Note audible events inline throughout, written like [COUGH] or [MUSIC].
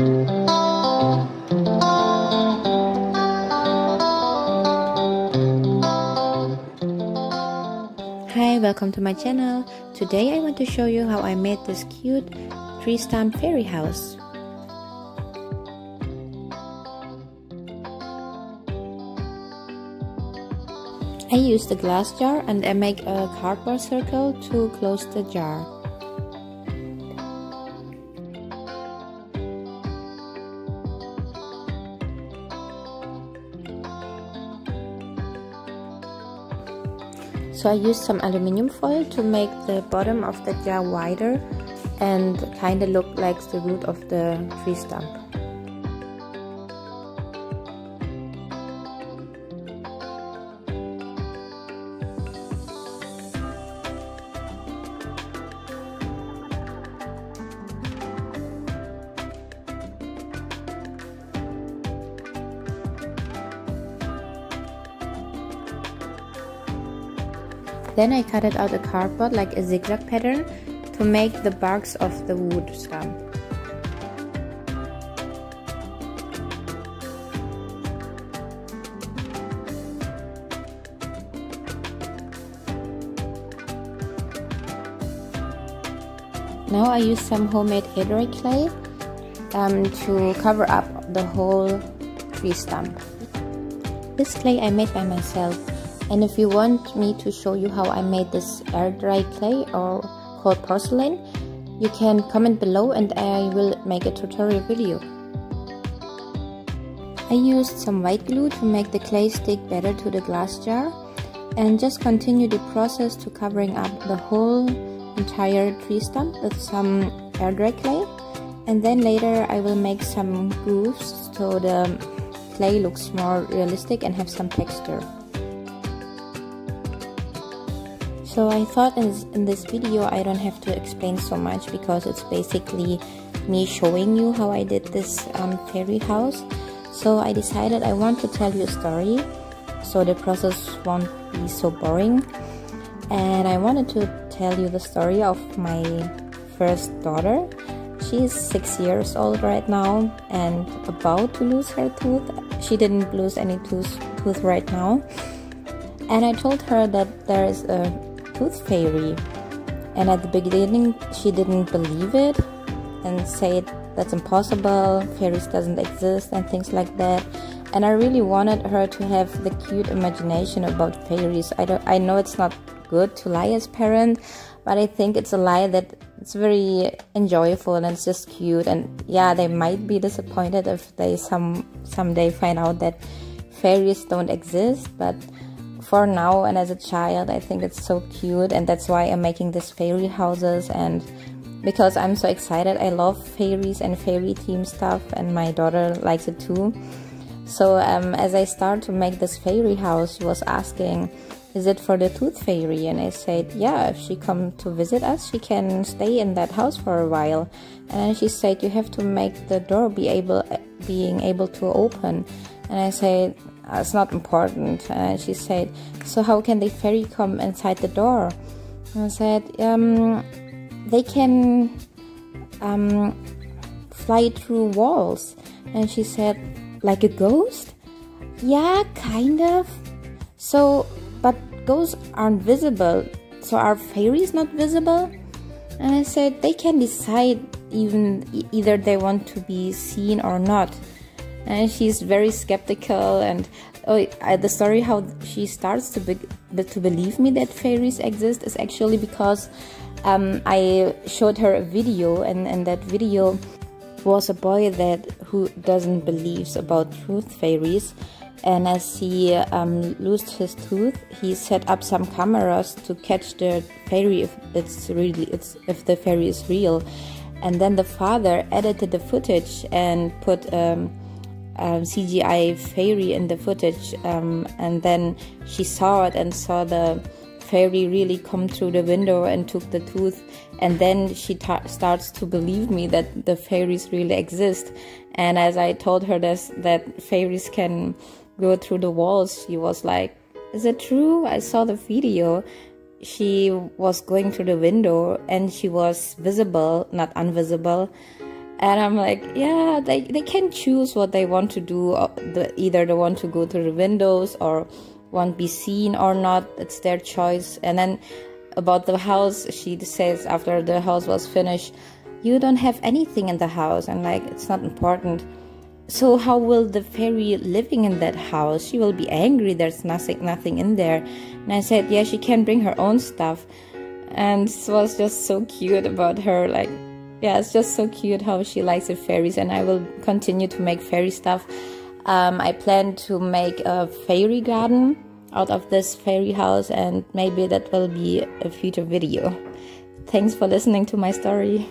Hi, welcome to my channel. Today I want to show you how I made this cute tree stump fairy house. I used a glass jar and I make a cardboard circle to close the jar. So I used some aluminium foil to make the bottom of the jar wider and kind of look like the root of the tree stump. Then I cut it out a cardboard like a zigzag pattern to make the barks of the wood stump. Now I use some homemade air clay um, to cover up the whole tree stump. This clay I made by myself and if you want me to show you how I made this air dry clay or cold porcelain, you can comment below and I will make a tutorial video. I used some white glue to make the clay stick better to the glass jar and just continue the process to covering up the whole entire tree stump with some air dry clay and then later I will make some grooves so the clay looks more realistic and have some texture. So I thought in this, video I don't have to explain so much because it's basically me showing you how I did this um, fairy house. So I decided I want to tell you a story so the process won't be so boring. And I wanted to tell you the story of my first daughter. She's six years old right now and about to lose her tooth. She didn't lose any tooth, tooth right now. And I told her that there is a tooth fairy. And at the beginning, she didn't believe it and said that's impossible, fairies doesn't exist, and things like that. And I really wanted her to have the cute imagination about fairies. I don't, I know it's not good to lie as parent, but I think it's a lie that it's very enjoyable and it's just cute. And yeah, they might be disappointed if they some someday find out that fairies don't exist, but for now and as a child i think it's so cute and that's why i'm making these fairy houses and because i'm so excited i love fairies and fairy theme stuff and my daughter likes it too. So um, as i start to make this fairy house she was asking is it for the tooth fairy? And i said yeah if she come to visit us she can stay in that house for a while. And she said you have to make the door be able being able to open. And i said it's not important. And she said, so how can the fairy come inside the door? And I said, um, they can um, fly through walls. And she said, like a ghost? Yeah, kind of. So, but ghosts aren't visible. So are fairies not visible? And I said, they can decide even either they want to be seen or not and she's very skeptical and oh, the story how she starts to be, to believe me that fairies exist is actually because um, I showed her a video and, and that video was a boy that who doesn't believes about tooth fairies. And as he um, lost his tooth he set up some cameras to catch the fairy if it's really it's if the fairy is real. And then the father edited the footage and put um, um, CGI fairy in the footage, um, and then she saw it and saw the fairy really come through the window and took the tooth, and then she starts to believe me that the fairies really exist. And as I told her this, that fairies can go through the walls, she was like, "Is it true? I saw the video." She was going through the window and she was visible, not invisible and i'm like yeah they, they can choose what they want to do uh, the, either they want to go through the windows or want to be seen or not. It's their choice. And then about the house she says after the house was finished you don't have anything in the house. And like it's not important. So how will the fairy living in that house? She will be angry. There's nothing nothing in there. And i said yeah she can bring her own stuff. And it was just so cute about her like yeah it's just so cute how she likes the fairies and i will continue to make fairy stuff. Um, i plan to make a fairy garden out of this fairy house and maybe that will be a future video. Thanks for listening to my story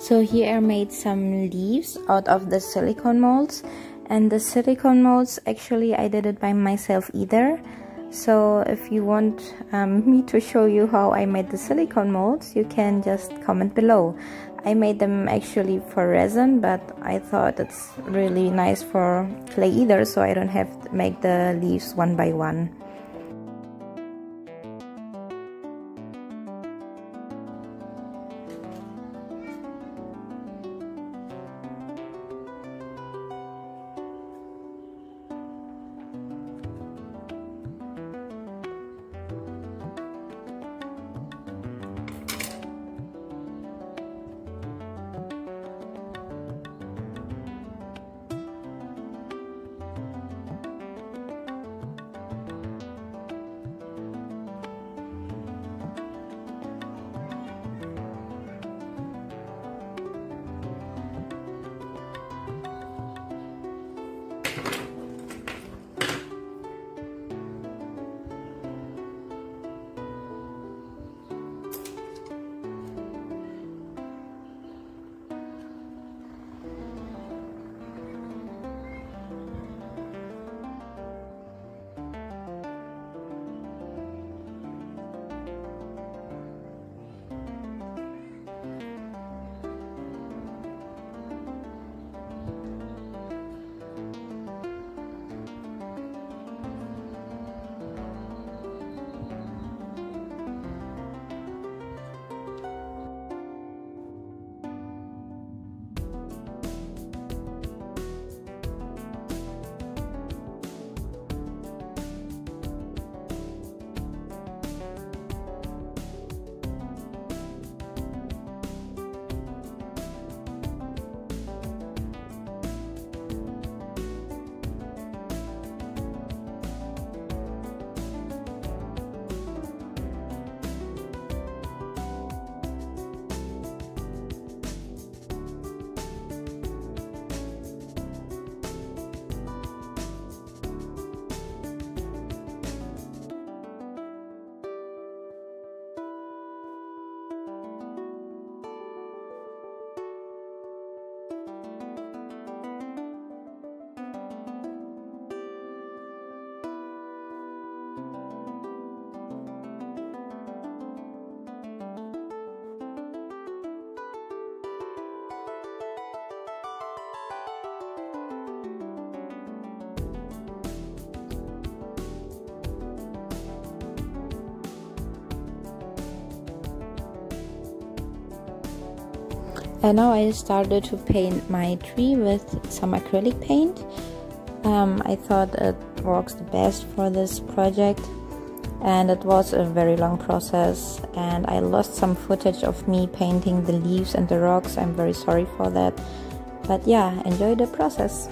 So here I made some leaves out of the silicone molds and the silicone molds actually I did it by myself either. So if you want um, [LAUGHS] me to show you how I made the silicone molds you can just comment below. I made them actually for resin but I thought it's really nice for clay either so I don't have to make the leaves one by one and now I started to paint my tree with some acrylic paint. Um, I thought it works the best for this project. And it was a very long process. And I lost some footage of me painting the leaves and the rocks. I'm very sorry for that. But yeah enjoy the process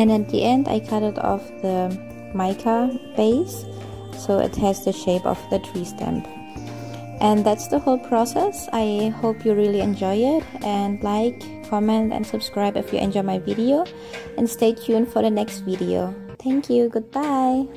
and at the end I cut it off the mica base so it has the shape of the tree stamp. And that's the whole process. I hope you really enjoy it. And like comment and subscribe if you enjoy my video. And stay tuned for the next video. Thank you. Goodbye